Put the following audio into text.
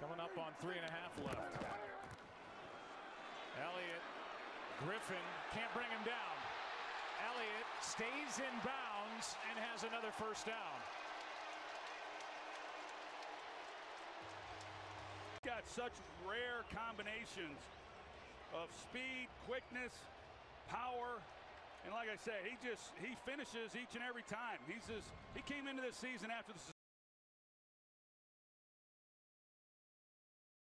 Coming up on three and a half left. Elliott, Griffin can't bring him down. Elliott stays in bounds and has another first down. Got such rare combinations of speed, quickness, power, and like I said, he just he finishes each and every time. He's just he came into this season after the